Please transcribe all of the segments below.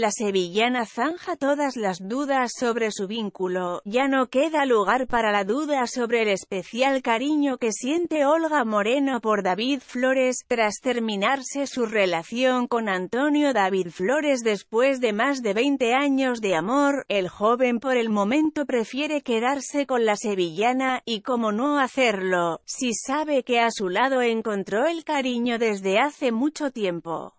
La sevillana zanja todas las dudas sobre su vínculo, ya no queda lugar para la duda sobre el especial cariño que siente Olga Moreno por David Flores, tras terminarse su relación con Antonio David Flores después de más de 20 años de amor, el joven por el momento prefiere quedarse con la sevillana, y cómo no hacerlo, si sabe que a su lado encontró el cariño desde hace mucho tiempo.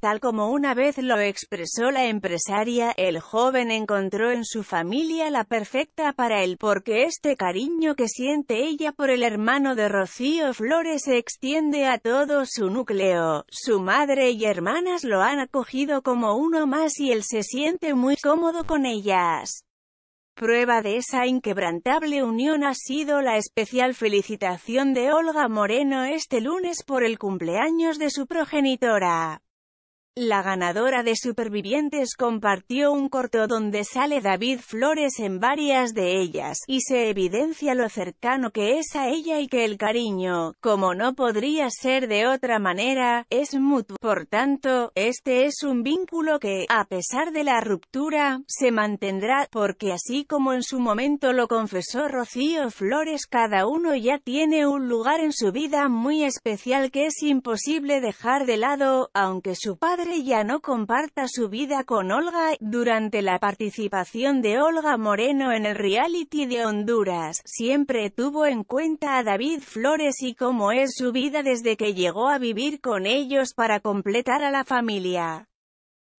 Tal como una vez lo expresó la empresaria, el joven encontró en su familia la perfecta para él porque este cariño que siente ella por el hermano de Rocío Flores se extiende a todo su núcleo. Su madre y hermanas lo han acogido como uno más y él se siente muy cómodo con ellas. Prueba de esa inquebrantable unión ha sido la especial felicitación de Olga Moreno este lunes por el cumpleaños de su progenitora. La ganadora de Supervivientes compartió un corto donde sale David Flores en varias de ellas, y se evidencia lo cercano que es a ella y que el cariño, como no podría ser de otra manera, es mutuo. Por tanto, este es un vínculo que, a pesar de la ruptura, se mantendrá, porque así como en su momento lo confesó Rocío Flores cada uno ya tiene un lugar en su vida muy especial que es imposible dejar de lado, aunque su padre ya no comparta su vida con Olga. Durante la participación de Olga Moreno en el reality de Honduras, siempre tuvo en cuenta a David Flores y cómo es su vida desde que llegó a vivir con ellos para completar a la familia.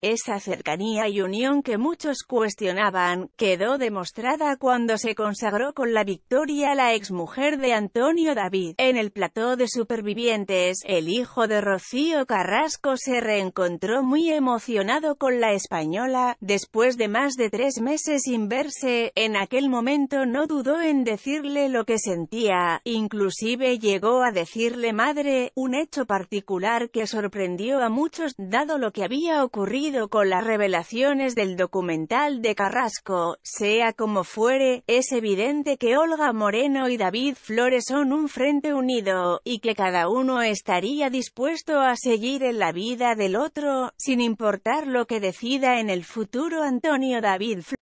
Esa cercanía y unión que muchos cuestionaban, quedó demostrada cuando se consagró con la victoria la exmujer de Antonio David. En el plató de Supervivientes, el hijo de Rocío Carrasco se reencontró muy emocionado con la española, después de más de tres meses sin verse, en aquel momento no dudó en decirle lo que sentía, inclusive llegó a decirle madre, un hecho particular que sorprendió a muchos, dado lo que había ocurrido con las revelaciones del documental de Carrasco, sea como fuere, es evidente que Olga Moreno y David Flores son un frente unido, y que cada uno estaría dispuesto a seguir en la vida del otro, sin importar lo que decida en el futuro Antonio David Flores.